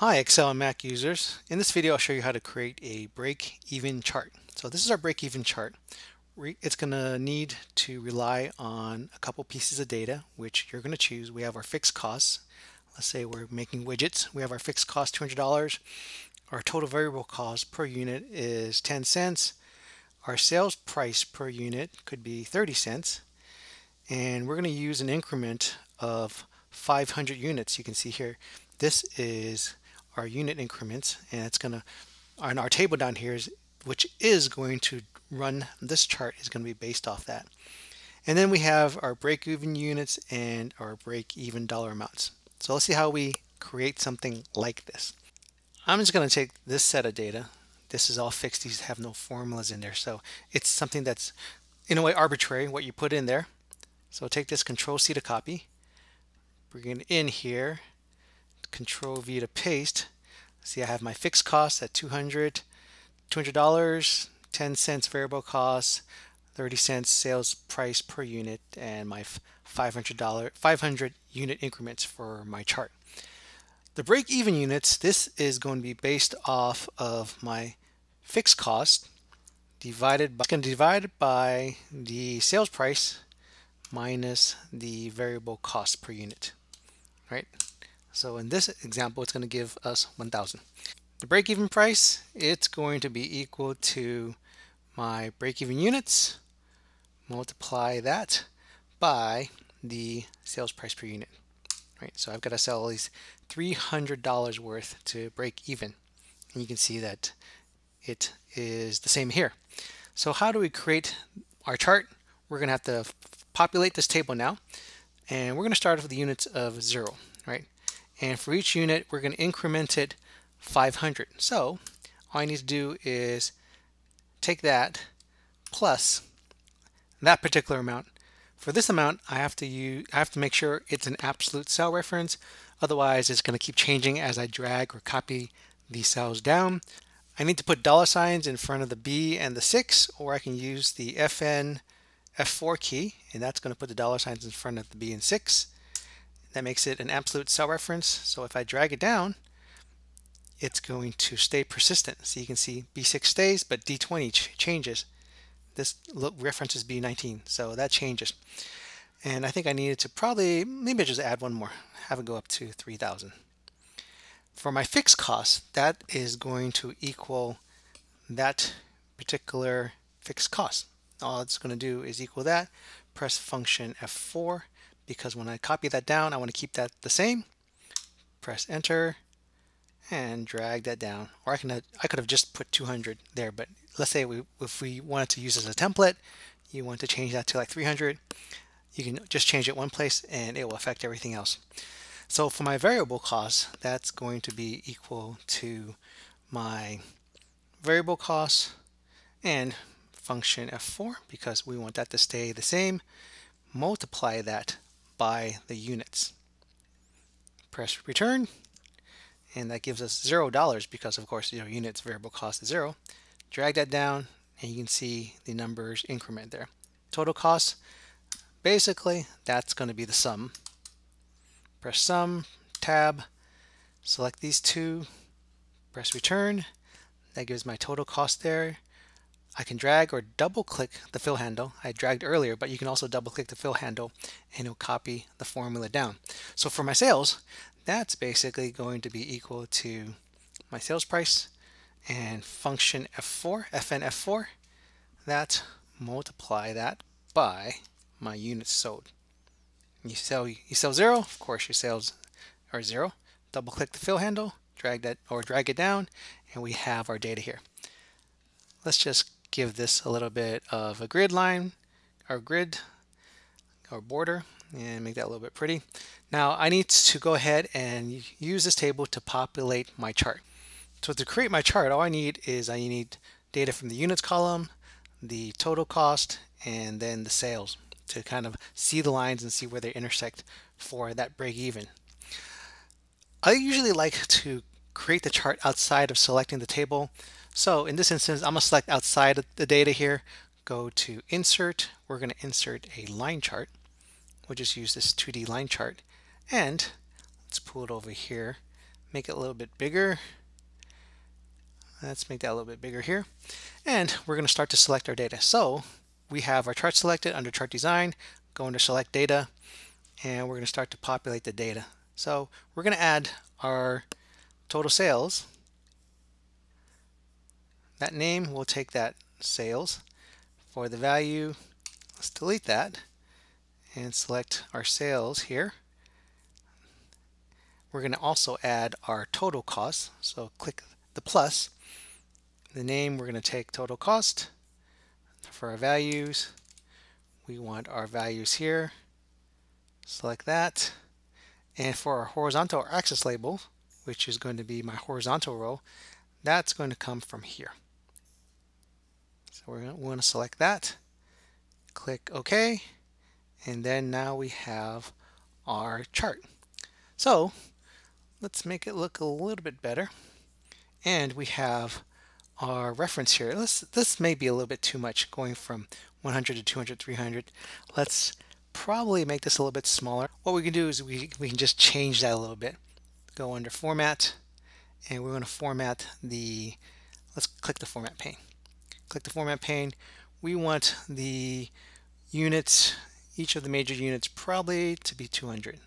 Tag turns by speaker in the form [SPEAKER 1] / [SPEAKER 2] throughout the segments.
[SPEAKER 1] Hi Excel and Mac users. In this video I'll show you how to create a break-even chart. So this is our break-even chart. It's going to need to rely on a couple pieces of data which you're going to choose. We have our fixed costs. Let's say we're making widgets. We have our fixed cost $200. Our total variable cost per unit is 10 cents. Our sales price per unit could be 30 cents. And we're going to use an increment of 500 units. You can see here this is our unit increments and it's going to on our table down here is which is going to run this chart is going to be based off that. And then we have our break-even units and our break-even dollar amounts. So let's see how we create something like this. I'm just going to take this set of data. This is all fixed. These have no formulas in there. So it's something that's in a way arbitrary what you put in there. So take this control C to copy. Bring it in here control V to paste. See I have my fixed cost at 200 $200 10 cents variable cost 30 cents sales price per unit and my $500 500 unit increments for my chart the break-even units this is going to be based off of my fixed cost divided by going to divide by the sales price minus the variable cost per unit right so in this example, it's going to give us 1,000. The break-even price, it's going to be equal to my break-even units, multiply that by the sales price per unit. Right, so I've got to sell at least $300 worth to break even. And you can see that it is the same here. So how do we create our chart? We're going to have to populate this table now. And we're going to start with the units of zero, right? And for each unit we're going to increment it 500 so all I need to do is take that plus that particular amount. For this amount I have to use I have to make sure it's an absolute cell reference. Otherwise it's going to keep changing as I drag or copy these cells down. I need to put dollar signs in front of the B and the 6 or I can use the FN F4 key and that's going to put the dollar signs in front of the B and 6 that makes it an absolute cell reference. So if I drag it down, it's going to stay persistent. So you can see B6 stays, but D20 ch changes. This reference is B19, so that changes. And I think I needed to probably, maybe just add one more, have it go up to 3,000. For my fixed cost, that is going to equal that particular fixed cost. All it's going to do is equal that, press function F4, because when I copy that down, I want to keep that the same. Press enter and drag that down. Or I can I could have just put 200 there, but let's say we if we wanted to use as a template, you want to change that to like 300, you can just change it one place and it will affect everything else. So for my variable cost, that's going to be equal to my variable cost and function F4 because we want that to stay the same. Multiply that by the units. Press return and that gives us zero dollars because of course you know units variable cost is zero. Drag that down and you can see the numbers increment there. Total cost basically that's going to be the sum. Press sum, tab, select these two, press return. That gives my total cost there. I can drag or double click the fill handle. I dragged earlier, but you can also double click the fill handle and it'll copy the formula down. So for my sales, that's basically going to be equal to my sales price and function F4, FN F4, that multiply that by my units sold. You sell you sell zero, of course your sales are zero. Double click the fill handle, drag that or drag it down, and we have our data here. Let's just give this a little bit of a grid line or grid or border and make that a little bit pretty. Now I need to go ahead and use this table to populate my chart. So to create my chart, all I need is I need data from the units column, the total cost, and then the sales to kind of see the lines and see where they intersect for that break even. I usually like to create the chart outside of selecting the table so in this instance, I'm going to select outside of the data here, go to Insert. We're going to insert a line chart. We'll just use this 2D line chart. And let's pull it over here. make it a little bit bigger. Let's make that a little bit bigger here. And we're going to start to select our data. So we have our chart selected under chart design, go under select data, and we're going to start to populate the data. So we're going to add our total sales. That name, we'll take that sales. For the value, let's delete that and select our sales here. We're going to also add our total cost. So click the plus. The name, we're going to take total cost. For our values, we want our values here. Select that. And for our horizontal axis label, which is going to be my horizontal row, that's going to come from here. So we're going to, select that, click OK, and then now we have our chart. So let's make it look a little bit better. And we have our reference here. This, this may be a little bit too much going from 100 to 200, 300. Let's probably make this a little bit smaller. What we can do is we, we can just change that a little bit. Go under format and we're going to format the, let's click the format pane. Click the format pane. We want the units, each of the major units probably to be 200.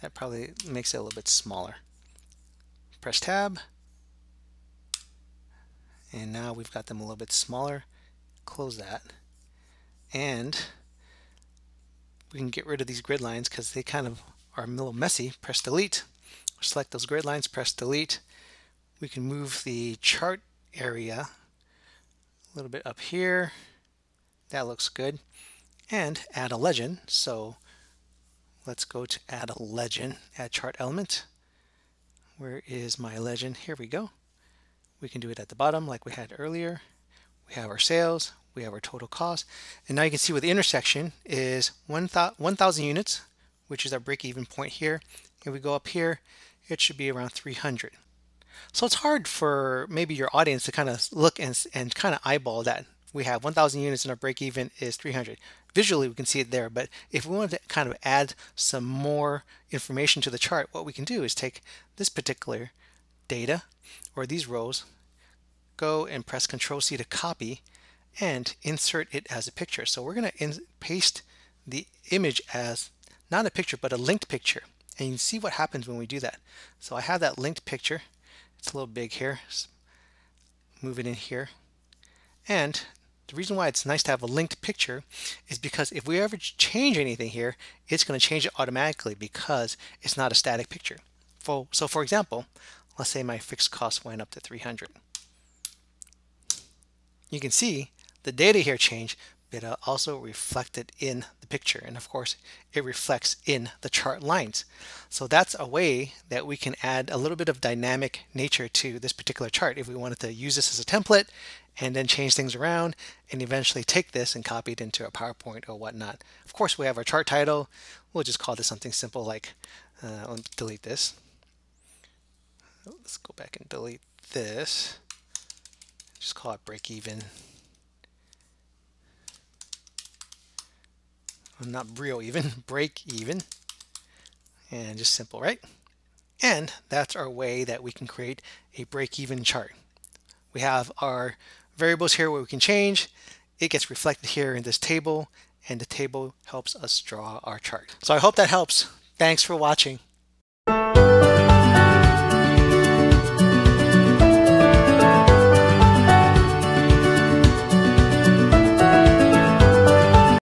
[SPEAKER 1] That probably makes it a little bit smaller. Press tab and now we've got them a little bit smaller. Close that and we can get rid of these grid lines because they kind of are a little messy. Press delete, select those grid lines, press delete. We can move the chart area a little bit up here. That looks good. And add a legend. So let's go to add a legend, add chart element. Where is my legend? Here we go. We can do it at the bottom like we had earlier. We have our sales, we have our total cost. And now you can see where the intersection is 1,000 units, which is our break-even point here. If we go up here, it should be around 300. So it's hard for maybe your audience to kind of look and, and kind of eyeball that we have 1,000 units and our break-even is 300. Visually, we can see it there, but if we want to kind of add some more information to the chart, what we can do is take this particular data or these rows, go and press Control C to copy, and insert it as a picture. So we're going to paste the image as not a picture, but a linked picture. And you see what happens when we do that. So I have that linked picture. It's a little big here. move it in here. And the reason why it's nice to have a linked picture is because if we ever change anything here, it's going to change it automatically because it's not a static picture. So for example, let's say my fixed cost went up to 300. You can see the data here change, but also reflected in the picture. And of course, it reflects in the chart lines. So that's a way that we can add a little bit of dynamic nature to this particular chart if we wanted to use this as a template and then change things around and eventually take this and copy it into a PowerPoint or whatnot. Of course, we have our chart title. We'll just call this something simple like, uh, delete this. Let's go back and delete this. Just call it break even. Not real even, break even. And just simple, right? And that's our way that we can create a break-even chart. We have our variables here where we can change. It gets reflected here in this table, and the table helps us draw our chart. So I hope that helps. Thanks for watching.